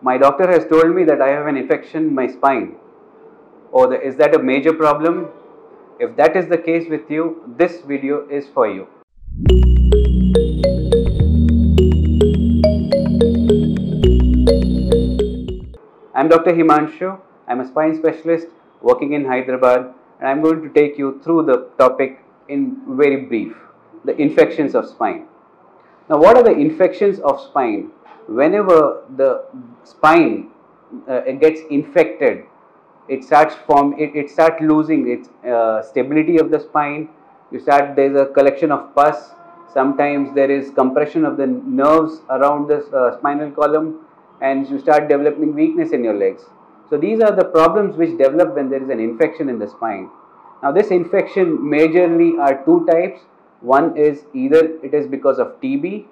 my doctor has told me that I have an infection in my spine. Or the, is that a major problem? If that is the case with you, this video is for you. I'm Dr. Himanshu. I'm a spine specialist working in Hyderabad and I'm going to take you through the topic in very brief, the infections of spine. Now what are the infections of spine? Whenever the spine uh, gets infected, it starts form, it, it starts losing its uh, stability of the spine. You start, there's a collection of pus. Sometimes there is compression of the nerves around the uh, spinal column and you start developing weakness in your legs. So these are the problems which develop when there is an infection in the spine. Now this infection majorly are two types. One is either it is because of TB.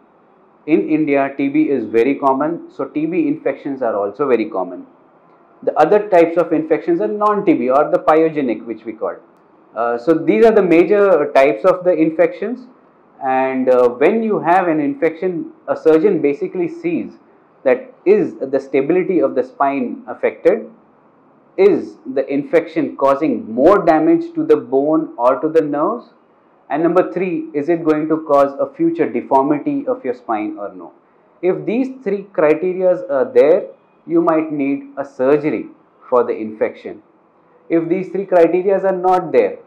In India TB is very common. So TB infections are also very common. The other types of infections are non-TB or the pyogenic which we call. Uh, so these are the major types of the infections and uh, when you have an infection a surgeon basically sees that is the stability of the spine affected? Is the infection causing more damage to the bone or to the nerves? And number three, is it going to cause a future deformity of your spine or no? If these three criteria are there, you might need a surgery for the infection. If these three criteria are not there,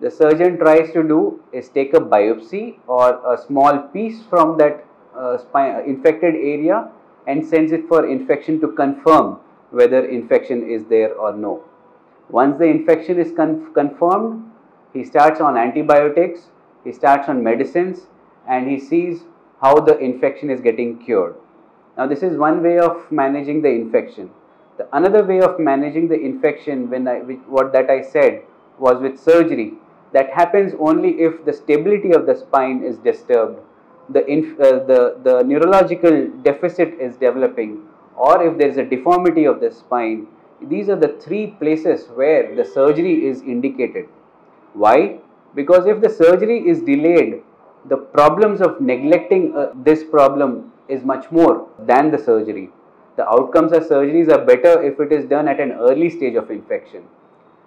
the surgeon tries to do is take a biopsy or a small piece from that uh, spine, infected area and sends it for infection to confirm whether infection is there or no. Once the infection is con confirmed, he starts on antibiotics, he starts on medicines and he sees how the infection is getting cured. Now this is one way of managing the infection. The another way of managing the infection when I, what that I said was with surgery that happens only if the stability of the spine is disturbed the, uh, the, the neurological deficit is developing or if there is a deformity of the spine, these are the three places where the surgery is indicated. Why? Because if the surgery is delayed, the problems of neglecting uh, this problem is much more than the surgery. The outcomes of surgeries are better if it is done at an early stage of infection.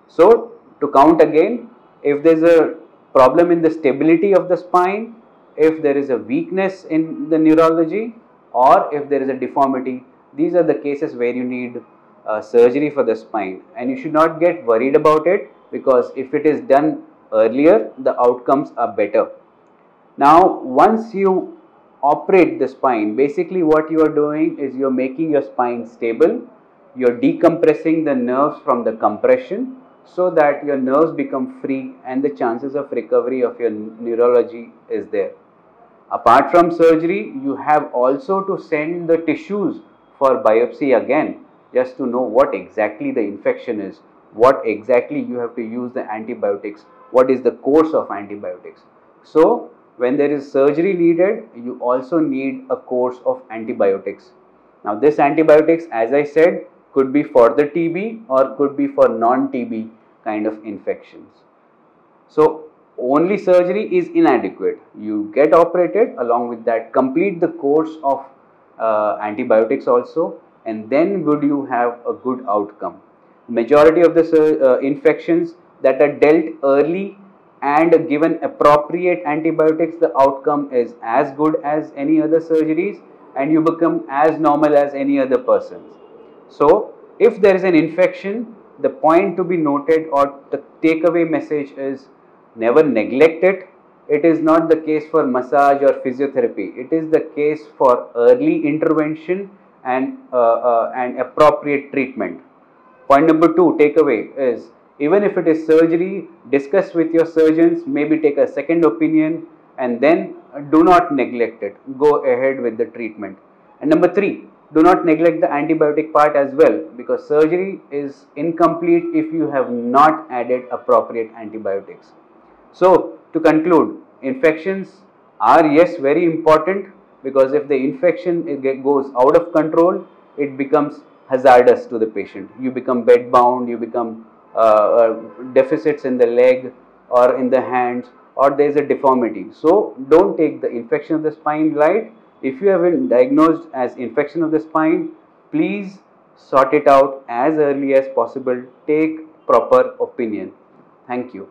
So, to count again, if there is a problem in the stability of the spine, if there is a weakness in the neurology or if there is a deformity, these are the cases where you need uh, surgery for the spine and you should not get worried about it because if it is done earlier, the outcomes are better. Now, once you operate the spine, basically what you are doing is you are making your spine stable, you are decompressing the nerves from the compression so that your nerves become free and the chances of recovery of your neurology is there. Apart from surgery, you have also to send the tissues for biopsy again just to know what exactly the infection is, what exactly you have to use the antibiotics, what is the course of antibiotics. So, when there is surgery needed, you also need a course of antibiotics. Now, this antibiotics as I said could be for the TB or could be for non-TB kind of infections. So, only surgery is inadequate. You get operated along with that complete the course of uh, antibiotics also and then would you have a good outcome. Majority of the uh, infections that are dealt early and given appropriate antibiotics the outcome is as good as any other surgeries and you become as normal as any other person. So if there is an infection the point to be noted or the takeaway message is never neglect it. It is not the case for massage or physiotherapy. It is the case for early intervention and, uh, uh, and appropriate treatment. Point number two, takeaway is even if it is surgery, discuss with your surgeons, maybe take a second opinion and then do not neglect it. Go ahead with the treatment. And number three, do not neglect the antibiotic part as well because surgery is incomplete if you have not added appropriate antibiotics. So, to conclude, infections are yes very important because if the infection goes out of control, it becomes hazardous to the patient. You become bed bound, you become uh, uh, deficits in the leg or in the hands or there is a deformity. So, do not take the infection of the spine light. If you have been diagnosed as infection of the spine, please sort it out as early as possible. Take proper opinion. Thank you.